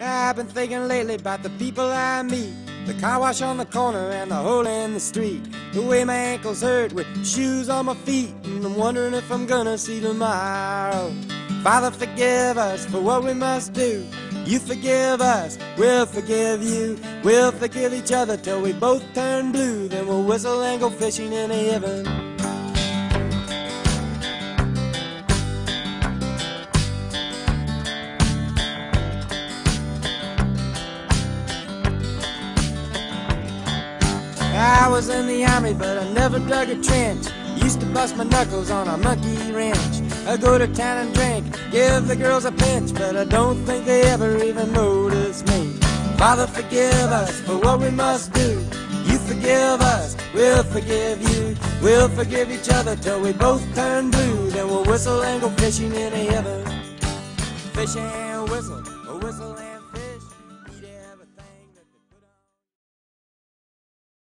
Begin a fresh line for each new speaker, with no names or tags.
I've been thinking lately about the people I meet. The car wash on the corner and the hole in the street. The way my ankles hurt with shoes on my feet. And I'm wondering if I'm gonna see tomorrow. Father, forgive us for what we must do. You forgive us, we'll forgive you. We'll forgive each other till we both turn blue. Then we'll whistle and go fishing in heaven. I was in the army, but I never dug a trench. Used to bust my knuckles on a monkey wrench. I go to town and drink, give the girls a pinch, but I don't think they ever even notice me. Father, forgive us for what we must do. You forgive us, we'll forgive you. We'll forgive each other till we both turn blue. Then we'll whistle and go fishing in the heaven. Fish and whistle, whistle and